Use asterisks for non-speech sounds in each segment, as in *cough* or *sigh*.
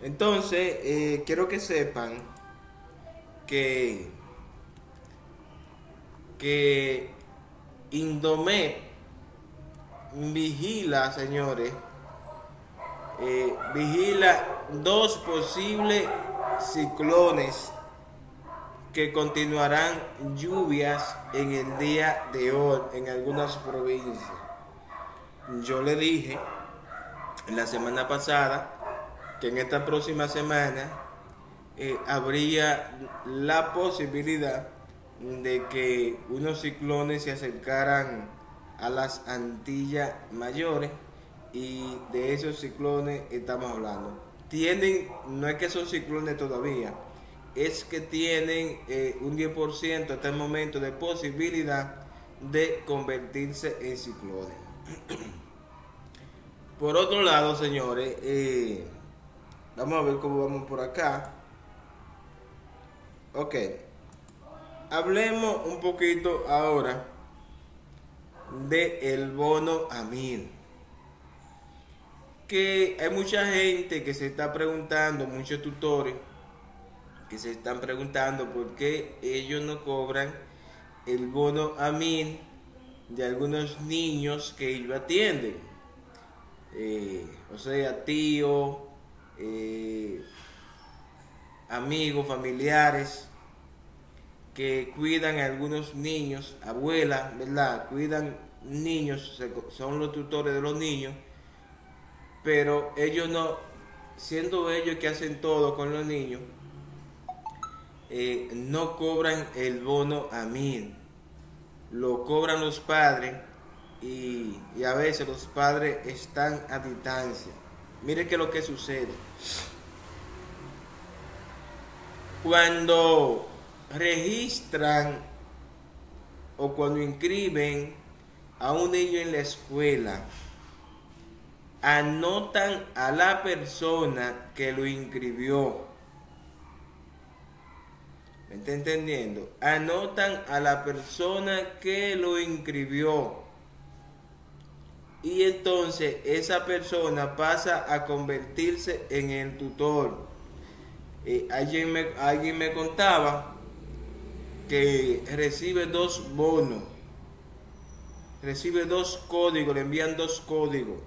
Entonces, eh, quiero que sepan que, que Indomet vigila, señores, eh, vigila dos posibles ciclones que continuarán lluvias en el día de hoy en algunas provincias. Yo le dije la semana pasada que en esta próxima semana eh, habría la posibilidad de que unos ciclones se acercaran a las Antillas mayores y de esos ciclones estamos hablando. Tienen, no es que son ciclones todavía, es que tienen eh, un 10% hasta el momento de posibilidad de convertirse en ciclones. *clears throat* Por otro lado, señores, eh, vamos a ver cómo vamos por acá. Ok, hablemos un poquito ahora de el bono a mil. Que hay mucha gente que se está preguntando, muchos tutores, que se están preguntando por qué ellos no cobran el bono a mil de algunos niños que ellos atienden. Eh, o sea, tío, eh, amigos, familiares que cuidan a algunos niños, abuelas, ¿verdad? Cuidan niños, son los tutores de los niños, pero ellos no, siendo ellos que hacen todo con los niños, eh, no cobran el bono a mí, lo cobran los padres y, y, a veces los padres están a distancia. Mire que lo que sucede. Cuando registran o cuando inscriben a un niño en la escuela, anotan a la persona que lo inscribió ¿Me está entendiendo? Anotan a la persona que lo inscribió. Y entonces esa persona pasa a convertirse en el tutor. Eh, alguien, me, alguien me contaba que recibe dos bonos. Recibe dos códigos, le envían dos códigos.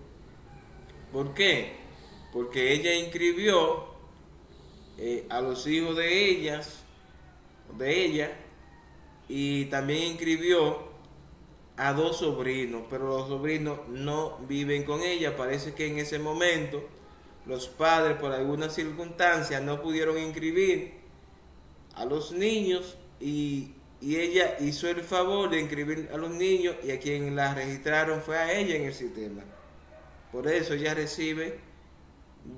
¿Por qué? Porque ella inscribió eh, a los hijos de ellas de ella y también inscribió a dos sobrinos, pero los sobrinos no viven con ella. Parece que en ese momento los padres por alguna circunstancia no pudieron inscribir a los niños y, y, ella hizo el favor de inscribir a los niños y a quien la registraron fue a ella en el sistema. Por eso ella recibe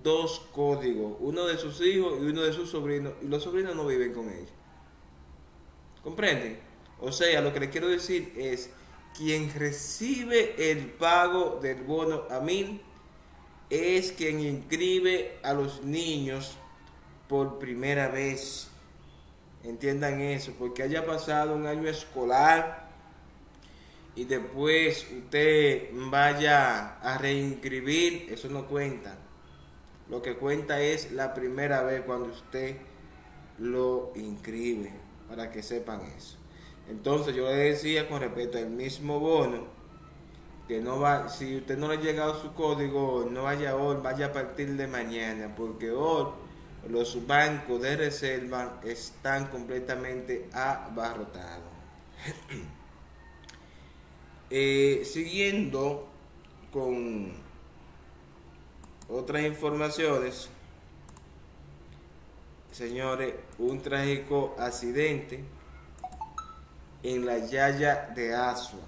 dos códigos, uno de sus hijos y uno de sus sobrinos, y los sobrinos no viven con ella. ¿Comprenden? O sea, lo que le quiero decir es, quien recibe el pago del bono a mil es quien inscribe a los niños por primera vez. Entiendan eso, porque haya pasado un año escolar y después usted vaya a reinscribir, eso no cuenta. Lo que cuenta es la primera vez cuando usted lo inscribe para que sepan eso. Entonces yo le decía con respecto al mismo bono, que no va, si usted no le ha llegado su código, no vaya hoy, vaya a partir de mañana, porque hoy los bancos de reserva están completamente abarrotados. *clears throat* eh, siguiendo con otras informaciones, señores, un trágico accidente en la Yaya de Asua,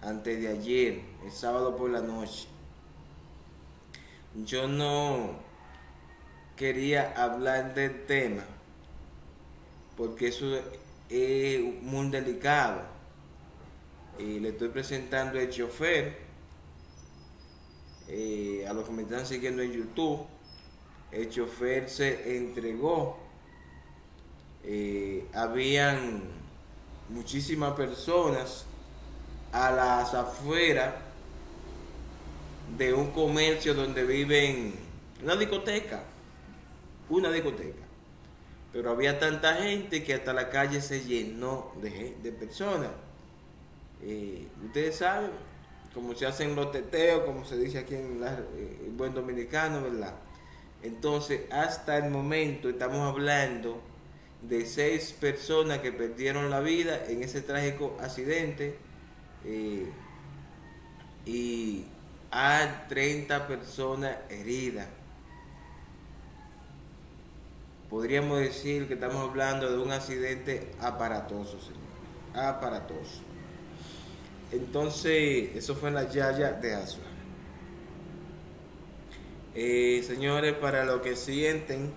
antes de ayer, el sábado por la noche. Yo no quería hablar del tema, porque eso es muy delicado. Y le estoy presentando el chofer eh, a los que me están siguiendo en YouTube el chofer se entregó. Eh, habían muchísimas personas a las afueras de un comercio donde viven una discoteca, una discoteca. Pero había tanta gente que hasta la calle se llenó de, personas. Eh, ustedes saben cómo se hacen los teteos, como se dice aquí en eh, el buen dominicano, ¿verdad? Entonces, hasta el momento estamos hablando de seis personas que perdieron la vida en ese trágico accidente eh, y hay 30 personas heridas. Podríamos decir que estamos hablando de un accidente aparatoso, señor. Aparatoso. Entonces, eso fue en la Yaya de Azua. Eh, señores, para los que sienten,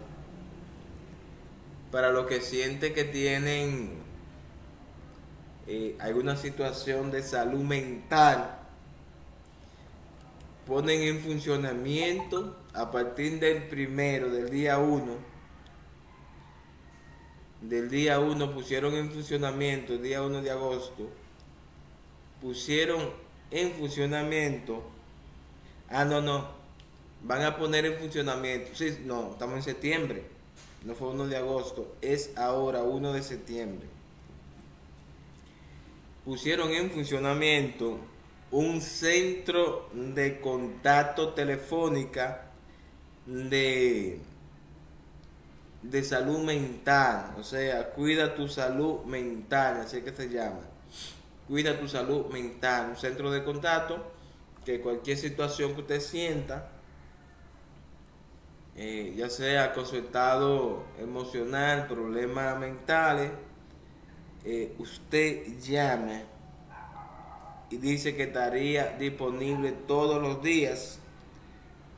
para los que sienten que tienen eh, alguna situación de salud mental, ponen en funcionamiento a partir del primero, del día 1, del día 1 pusieron en funcionamiento, el día 1 de agosto, pusieron en funcionamiento, ah, no, no, van a poner en funcionamiento, sí, no, estamos en septiembre, no fue 1 de agosto, es ahora 1 de septiembre. Pusieron en funcionamiento un centro de contacto telefónica de, de salud mental, o sea, cuida tu salud mental, así que se llama. Cuida tu salud mental, un centro de contacto que cualquier situación que usted sienta, eh, ya sea con su estado emocional, problemas mentales, eh, usted llame y dice que estaría disponible todos los días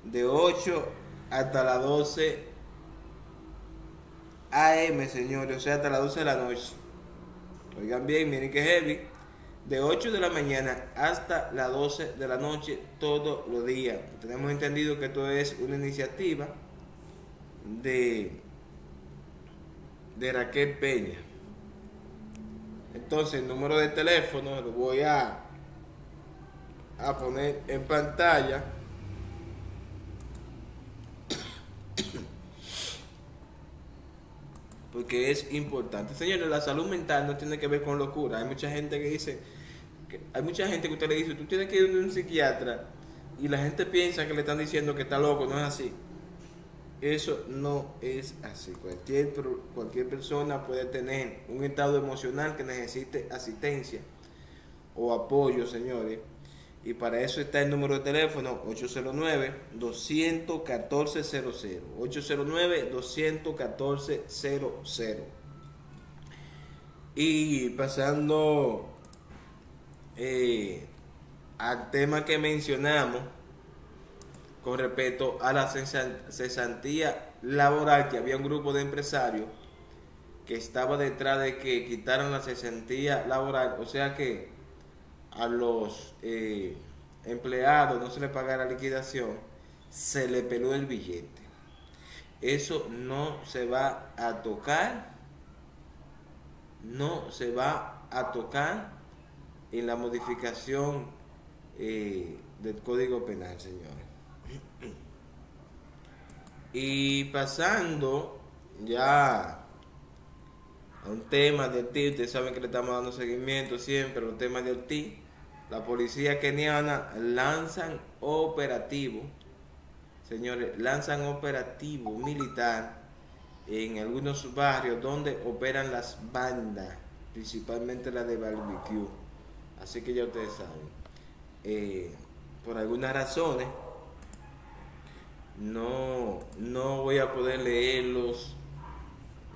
de 8 hasta las 12 AM, señores, o sea, hasta las 12 de la noche. Oigan bien, miren que heavy. De 8 de la mañana hasta las 12 de la noche todos los días. Tenemos entendido que esto es una iniciativa de, de Raquel Peña. Entonces el número de teléfono lo voy a a poner en pantalla porque es importante. Señores, la salud mental no tiene que ver con locura. Hay mucha gente que dice, hay mucha gente que usted le dice, tú tienes que ir a un psiquiatra y la gente piensa que le están diciendo que está loco, no es así. Eso no es así. Cualquier, persona puede tener un estado emocional que necesite asistencia o apoyo, señores y para eso está el número de teléfono 809-214-00. 809-214-00. Y pasando eh, al tema que mencionamos con respecto a la cesantía laboral, que había un grupo de empresarios que estaba detrás de que quitaran la cesantía laboral, o sea que a los eh, empleados no se le pagara liquidación, se le peló el billete. Eso no se va a tocar, no se va a tocar en la modificación eh, del Código Penal, señores. Y pasando ya a un tema de ti, ustedes saben que le estamos dando seguimiento siempre a los temas de ti la policía keniana lanzan operativo, señores, lanzan operativo militar en algunos barrios donde operan las bandas, principalmente la de barbecue. Así que ya ustedes saben. Eh, por algunas razones, no, no voy a poder leer los,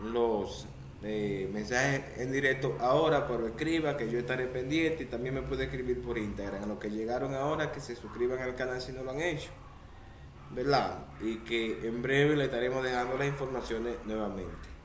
los eh, mensajes en directo ahora, pero escriba que yo estaré pendiente y también me puede escribir por Instagram. A los que llegaron ahora, que se suscriban al canal si no lo han hecho, ¿verdad? Y que en breve le estaremos dejando las informaciones nuevamente.